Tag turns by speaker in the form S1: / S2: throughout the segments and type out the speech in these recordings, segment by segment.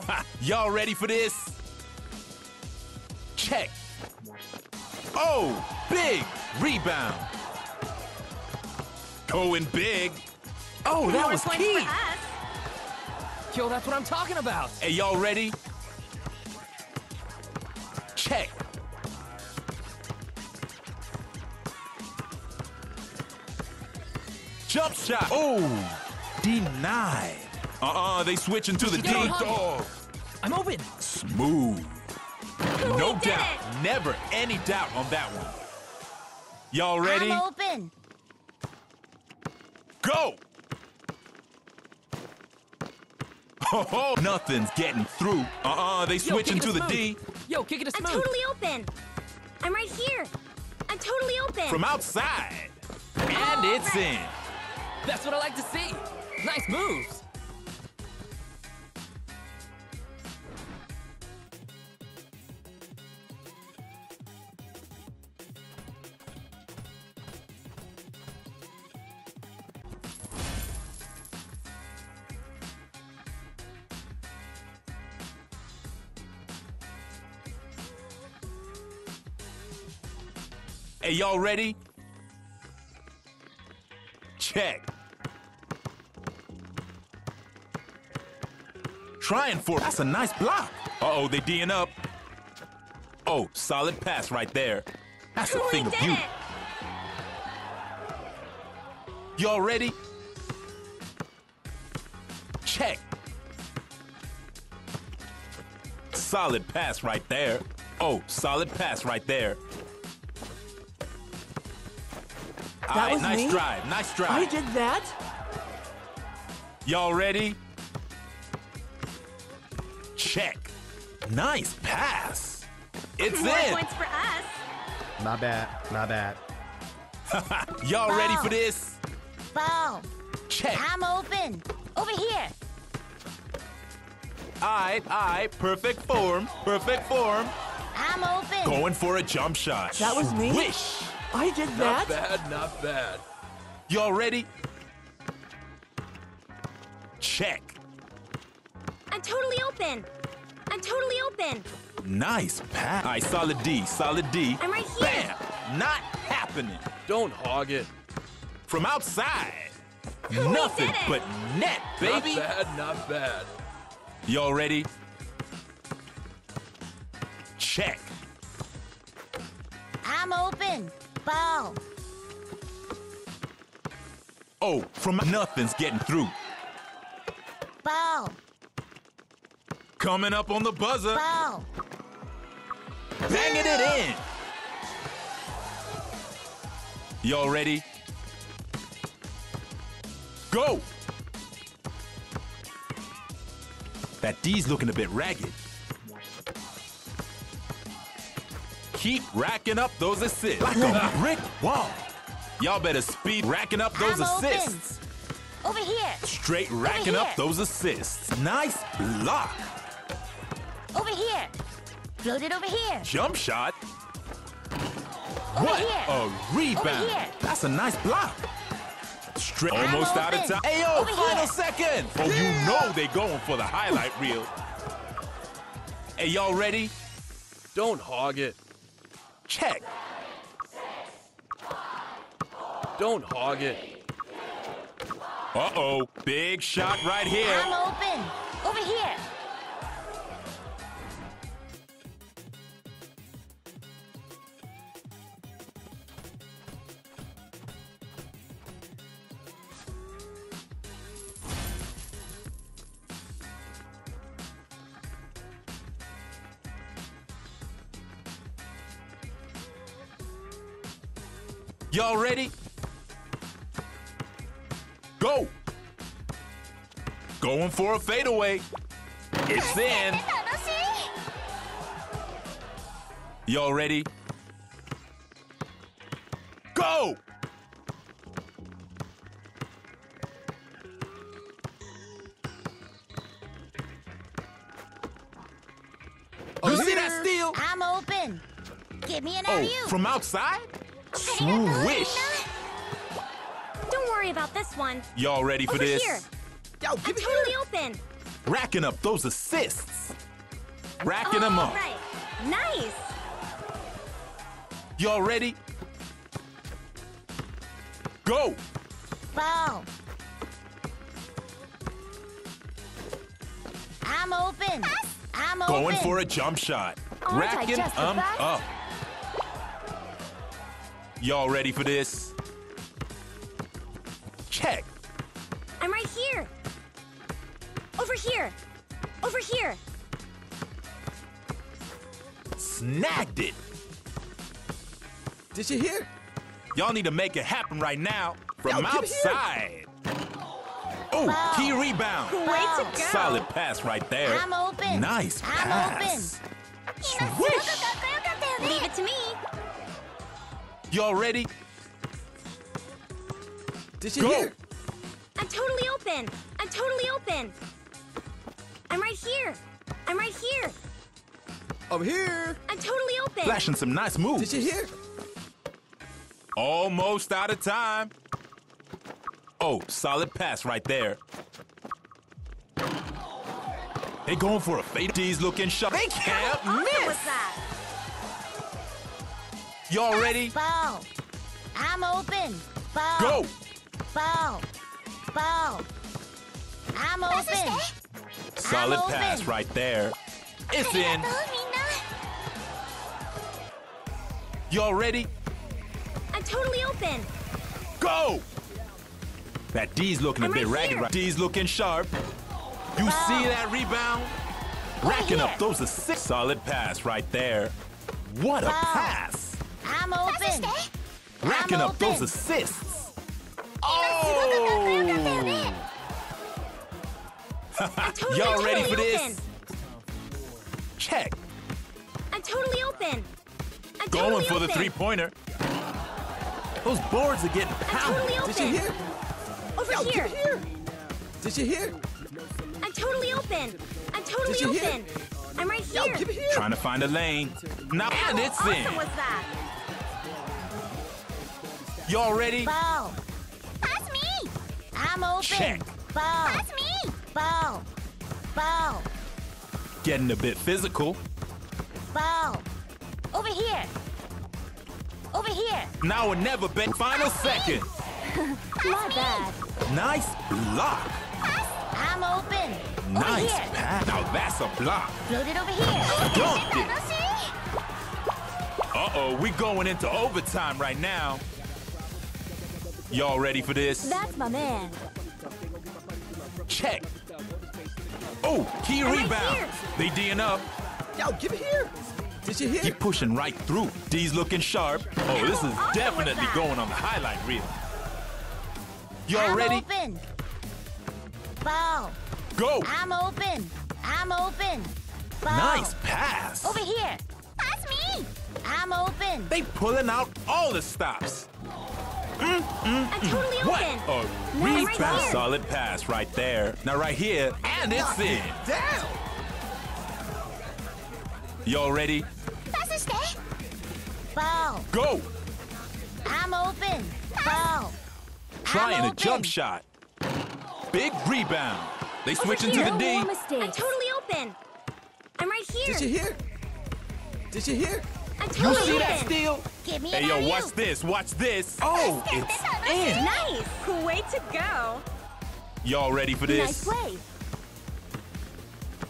S1: Y'all ready for this? Check. Oh, big rebound. Going big. Oh, that
S2: More
S1: was key.
S2: for us.
S3: Yo, that's what I'm talking about.
S1: Hey, y'all ready? Check. Jump shot. Oh, denied. Uh-uh, they switching to the
S3: Yo,
S1: deep dog.
S3: I'm open.
S1: Smooth. No
S2: did
S1: doubt.
S2: it.
S1: Never any doubt on that one. Y'all ready?
S2: I'm open.
S1: Go! Oh, nothing's getting through. Uh-uh, they
S3: Yo,
S1: switching
S3: kick
S1: to the
S3: smooth.
S1: D.
S3: Yo, kick it a
S2: I'm totally open. I'm right here. I'm totally open.
S1: from outside. And it's in.
S3: That's what I like to see. Nice moves.
S1: Hey, y'all ready? Check. Trying for That's a nice block. Uh-oh, they D'ing up. Oh, solid pass right there. That's a thing of beauty. Y'all ready? Check. Solid pass right there. Oh, solid pass right there. All right,
S4: was
S1: nice
S4: me?
S1: drive, nice drive.
S4: I did that?
S1: Y'all ready? Check. Nice pass. It's
S2: More
S1: in.
S2: points for us.
S5: My bad. My bad.
S1: Y'all ready for this?
S2: Ball.
S1: Check.
S2: I'm open. Over here.
S1: All right, all right. Perfect form. Perfect form.
S2: I'm open.
S1: Going for a jump shot.
S4: That was me?
S1: Wish.
S4: I did that?
S3: Not bad, not bad.
S1: Y'all ready? Check.
S2: I'm totally open. I'm totally open.
S1: Nice pass. All right, solid D, solid D.
S2: I'm right here.
S1: Bam! Not happening.
S6: Don't hog it.
S1: From outside. Nothing but net, baby.
S6: Not bad, not bad.
S1: Y'all ready? Check.
S2: I'm open. Ball.
S1: Oh, from nothing's getting through.
S2: Ball.
S1: Coming up on the buzzer.
S2: Ball.
S1: Banging it in. Y'all ready? Go! That D's looking a bit ragged. Keep racking up those assists. Like a brick wall. Y'all better speed racking up those
S2: I'm open.
S1: assists.
S2: Over here.
S1: Straight racking up those assists. Nice block.
S2: Over here. Floated over here.
S1: Jump shot.
S2: Over
S1: what
S2: here.
S1: a rebound.
S2: here.
S1: That's a nice block. Straight
S2: I'm
S1: almost out of time. Hey yo,
S2: Over
S1: final
S2: here.
S1: second. Oh, you know they going for the highlight reel. Hey, y'all ready?
S6: Don't hog it.
S1: Check.
S6: Don't hog it.
S1: Uh-oh, big shot right here.
S2: I'm open. Over here.
S1: Y'all ready? Go! Going for a fadeaway. It's in. Y'all ready? Go! You see that steal?
S2: I'm open. Give me an
S1: oh,
S2: alley -oop.
S1: From outside? Swish!
S2: Don't worry about this one.
S1: Y'all ready for
S2: Over
S1: this?
S2: here.
S4: Yo,
S2: I'm
S4: me
S2: totally open.
S1: Racking up those assists. Racking them up.
S2: right. Nice.
S1: Y'all ready? Go!
S4: Ball. I'm open. I'm open.
S1: Going for a jump shot.
S2: Aren't
S1: Racking them
S2: um
S1: up. Y'all ready for this? Check.
S2: I'm right here. Over here. Over here.
S1: Snagged it.
S6: Did you hear?
S1: Y'all need to make it happen right now from
S6: Yo, give it here.
S1: outside. Oh,
S4: Wow.
S1: key rebound.
S2: Way to go.
S1: Solid pass right there.
S4: I'm open.
S1: Nice
S4: I'm
S1: pass. Swish.
S2: Leave it to me.
S1: Y'all ready?
S6: Did you
S1: Go.
S6: hear?
S2: I'm totally open. I'm totally open. I'm right here. I'm right here.
S6: I'm here.
S2: I'm totally open.
S1: Flashing some nice moves.
S6: Did you hear?
S1: Almost out of time. Oh, solid pass right there. They going for a fade. D's looking shot. They can't
S2: How awesome was
S1: miss.
S2: That?
S1: Y'all ready?
S4: Ball. I'm open. Ball.
S1: Go.
S4: Ball. Ball. I'm open. Eh?
S1: Solid
S4: open.
S1: pass right there. It's in. Y'all ready?
S2: I'm totally open.
S1: Go! That D's looking a
S2: I'm
S1: bit
S2: right
S1: ragged.
S2: here.
S1: Right. D's looking sharp. You
S4: Wow.
S1: see that rebound? Racking
S4: here.
S1: up those assists. Solid pass right there. What a pass!
S4: I'm open.
S1: Racking
S4: I'm
S1: up those assists.
S2: Totally,
S1: Y'all ready for this?
S2: open.
S1: Check.
S2: I'm totally open. I'm
S1: Going
S2: totally
S1: for the three-pointer. Those boards are getting pounded.
S2: totally open.
S6: Did you hear?
S2: Over
S6: Yo,
S2: here.
S6: here. Did you hear?
S2: I'm totally open. I'm totally
S6: you hear?
S2: open. I'm right here.
S6: it here.
S1: Trying to find a lane. Now, and it's
S2: How
S1: in.
S2: Awesome was that?
S1: Y'all ready?
S4: Ball.
S2: That's me.
S4: I'm open.
S1: Check.
S4: Ball.
S2: Pass me.
S4: Ball. Ball.
S1: Getting a bit physical.
S4: Ball. Over here. Over here.
S1: Now or never, Ben. Final second.
S2: My bad.
S1: Nice block.
S4: I'm open. Over
S1: Nice
S4: here.
S1: pass. Now that's a block.
S4: Float it over here.
S1: Dunked it. Uh-oh, we going into overtime right now. Y'all ready for this?
S2: That's my man.
S1: Check. Oh, key
S2: right
S1: rebound.
S2: here.
S1: They D'ing up.
S6: Yo, give it here. Did you hear?
S1: Keep pushing right through. D's looking sharp. Oh, this is definitely going on the highlight reel. Y'all
S4: I'm
S1: ready?
S4: open. Ball.
S1: Go.
S4: I'm open. I'm open. Ball.
S1: Nice pass.
S4: Over here. That's me. I'm open.
S1: They pulling out all the stops. Mm-hmm.
S2: I'm totally
S1: What
S2: open.
S1: a
S2: Now right
S1: rebound.
S2: here.
S1: Solid pass right there. Now right here, and it's in.
S6: Down.
S1: Y'all ready?
S4: Ball.
S1: Go.
S4: I'm open. Ball.
S1: Trying
S4: I'm
S1: a jump shot. Big rebound. They switch
S2: into
S1: the D.
S2: I'm totally open. I'm right here.
S6: Did you hear? Did you hear?
S2: I'm
S1: You see
S2: open.
S1: that steal?
S4: Give me
S1: Hey yo,
S4: alley-oop.
S1: watch this. Watch this. Oh, it's in.
S2: Nice. Way to go.
S1: Y'all ready for this?
S2: Nice play.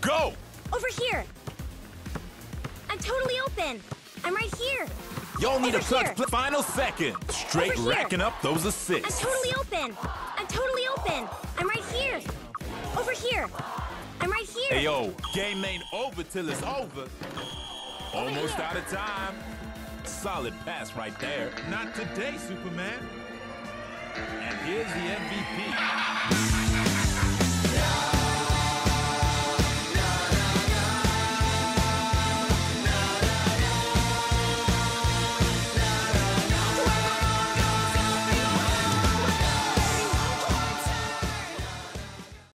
S1: Go.
S2: Over here. I'm totally open. I'm right here.
S1: Y'all need a
S2: Over
S1: clutch
S2: here.
S1: Final second. Straight
S2: Over here.
S1: racking up those assists.
S2: I'm totally open. I'm totally open. I'm right here. Over here. I'm right here.
S1: Hey yo, game ain't over till it's over. Almost out of time. Solid pass right there. Not today, Superman. And here's the MVP.